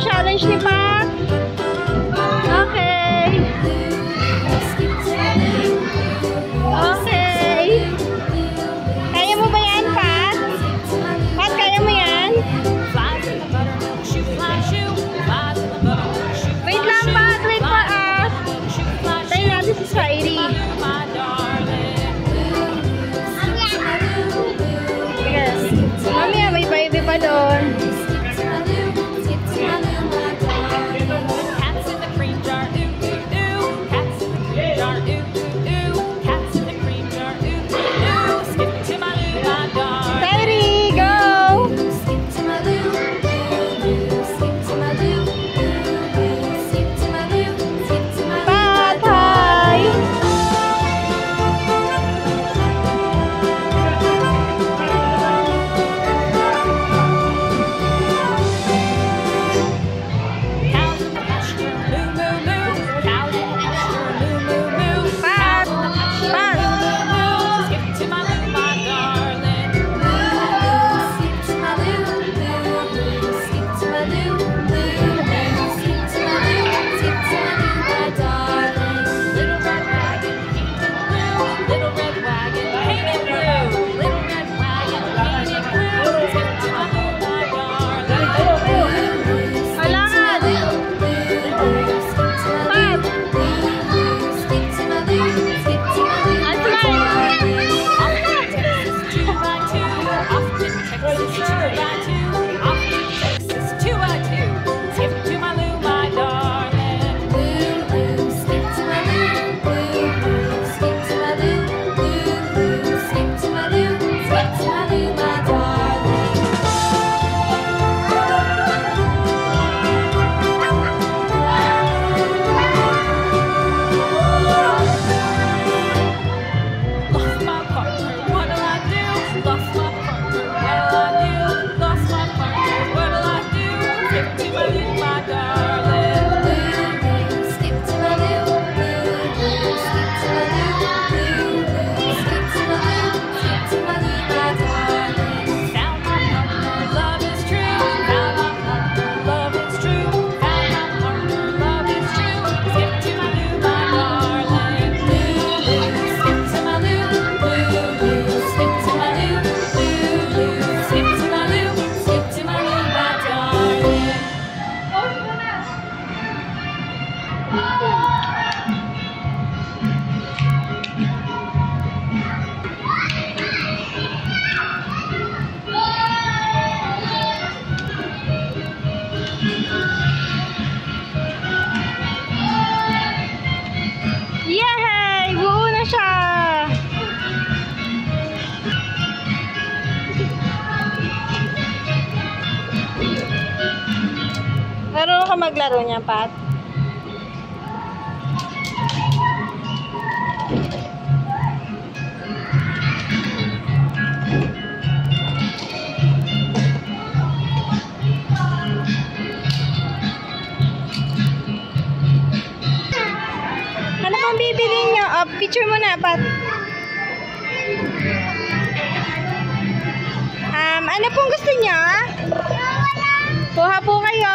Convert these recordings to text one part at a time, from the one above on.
yung challenge ni Pam? Okay. Okay. Kaya mo ba yan, Pat? Pat, kaya mo yan? Wait lang, Pat. Wait for us. Tayo natin si Spidey. Yes. Mamaya, may baby pa doon. forgot to maglaro niya, Pat? Ano bang bibili niyo? Oh, picture mo na, Pat. Um, ano pong gusto niyo? Ah? Kuha po kayo.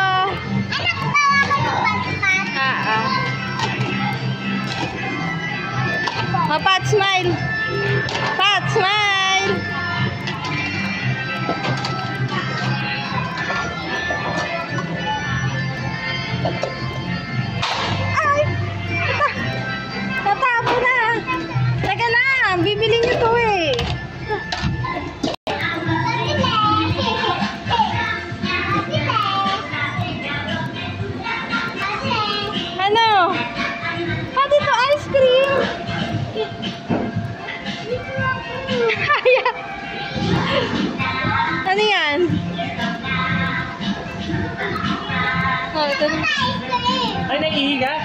Oh, Pat, smile. Pat, smile. ठीक है